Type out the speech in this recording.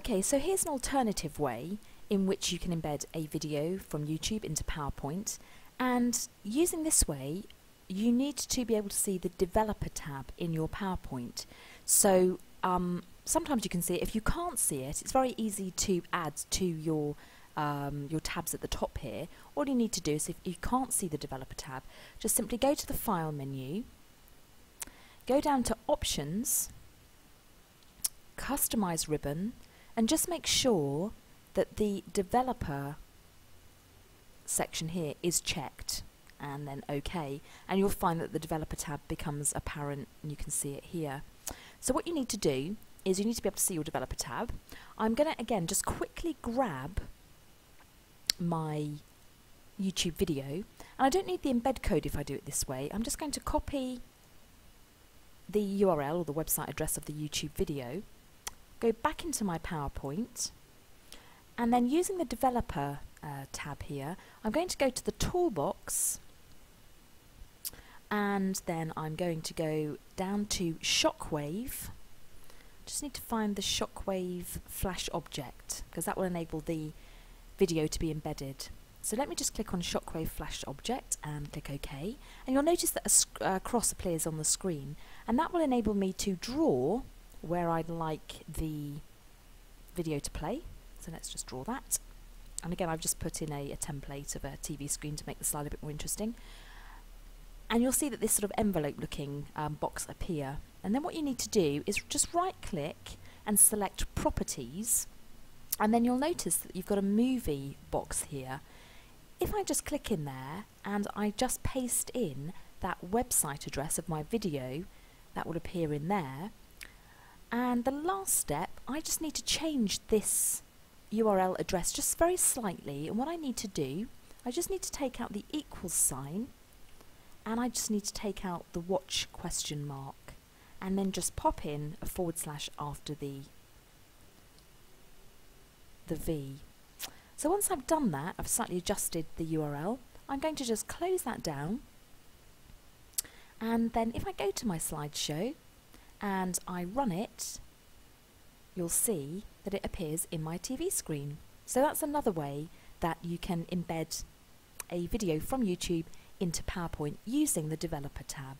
Okay, so here's an alternative way in which you can embed a video from YouTube into PowerPoint. And using this way, you need to be able to see the developer tab in your PowerPoint. So um, sometimes you can see it. If you can't see it, it's very easy to add to your um, your tabs at the top here. All you need to do is if you can't see the developer tab, just simply go to the file menu, go down to options, customize ribbon, and just make sure that the developer section here is checked and then OK and you'll find that the developer tab becomes apparent and you can see it here. So what you need to do is you need to be able to see your developer tab. I'm going to again just quickly grab my YouTube video and I don't need the embed code if I do it this way. I'm just going to copy the URL or the website address of the YouTube video, go back into my PowerPoint and then using the developer uh, tab here, I'm going to go to the toolbox and then I'm going to go down to Shockwave. Just need to find the Shockwave flash object because that will enable the video to be embedded. So let me just click on Shockwave Flash Object and click OK. And you'll notice that a uh, cross appears on the screen. And that will enable me to draw where I'd like the video to play. So let's just draw that. And again, I've just put in a, a template of a TV screen to make the slide a bit more interesting. And you'll see that this sort of envelope looking um, box appear. And then what you need to do is just right click and select properties. And then you'll notice that you've got a movie box here. If I just click in there and I just paste in that website address of my video, that will appear in there. And the last step, I just need to change this URL address just very slightly and what I need to do I just need to take out the equals sign and I just need to take out the watch question mark and then just pop in a forward slash after the the V. So once I've done that, I've slightly adjusted the URL, I'm going to just close that down and then if I go to my slideshow and I run it you'll see that it appears in my TV screen. So that's another way that you can embed a video from YouTube into PowerPoint using the Developer tab.